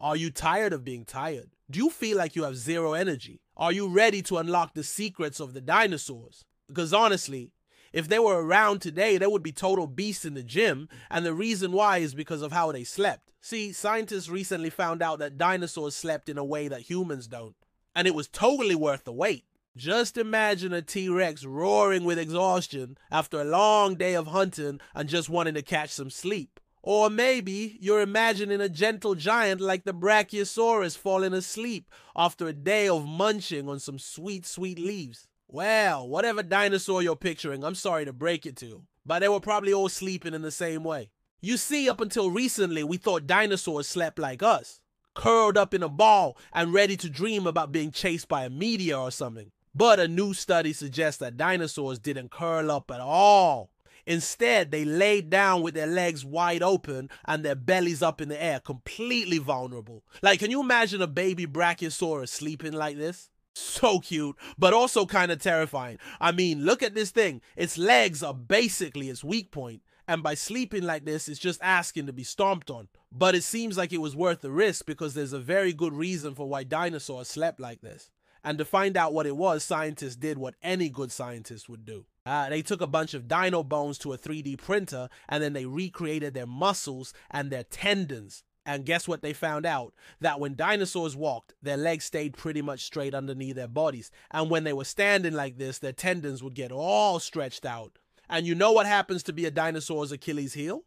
Are you tired of being tired? Do you feel like you have zero energy? Are you ready to unlock the secrets of the dinosaurs? Because honestly, if they were around today, they would be total beasts in the gym, and the reason why is because of how they slept. See, scientists recently found out that dinosaurs slept in a way that humans don't, and it was totally worth the wait. Just imagine a T Rex roaring with exhaustion after a long day of hunting and just wanting to catch some sleep. Or maybe you're imagining a gentle giant like the Brachiosaurus falling asleep after a day of munching on some sweet, sweet leaves. Well, whatever dinosaur you're picturing, I'm sorry to break it to you, but they were probably all sleeping in the same way. You see, up until recently, we thought dinosaurs slept like us, curled up in a ball and ready to dream about being chased by a meteor or something. But a new study suggests that dinosaurs didn't curl up at all. Instead, they laid down with their legs wide open and their bellies up in the air, completely vulnerable. Like, can you imagine a baby brachiosaurus sleeping like this? So cute, but also kind of terrifying. I mean, look at this thing. Its legs are basically its weak point, and by sleeping like this, it's just asking to be stomped on. But it seems like it was worth the risk because there's a very good reason for why dinosaurs slept like this. And to find out what it was, scientists did what any good scientist would do. Uh, they took a bunch of dino bones to a 3D printer and then they recreated their muscles and their tendons. And guess what they found out? That when dinosaurs walked, their legs stayed pretty much straight underneath their bodies. And when they were standing like this, their tendons would get all stretched out. And you know what happens to be a dinosaur's Achilles heel?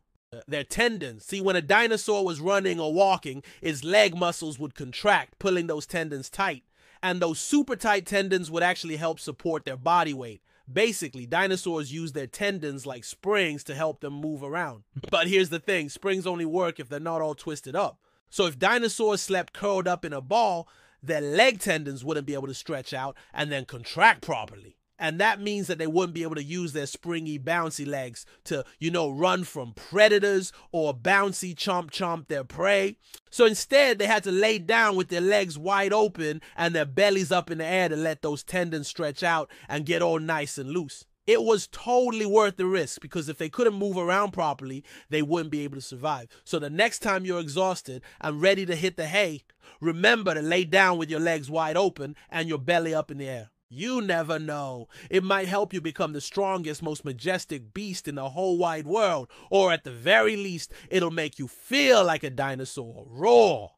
Their tendons. See, when a dinosaur was running or walking, its leg muscles would contract, pulling those tendons tight and those super tight tendons would actually help support their body weight. Basically, dinosaurs use their tendons like springs to help them move around. But here's the thing springs only work if they're not all twisted up. So if dinosaurs slept curled up in a ball, their leg tendons wouldn't be able to stretch out and then contract properly and that means that they wouldn't be able to use their springy, bouncy legs to, you know, run from predators or bouncy chomp chomp their prey. So instead, they had to lay down with their legs wide open and their bellies up in the air to let those tendons stretch out and get all nice and loose. It was totally worth the risk because if they couldn't move around properly, they wouldn't be able to survive. So the next time you're exhausted and ready to hit the hay, remember to lay down with your legs wide open and your belly up in the air. You never know. It might help you become the strongest, most majestic beast in the whole wide world, or at the very least, it'll make you feel like a dinosaur. Roar!